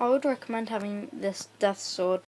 I would recommend having this death sword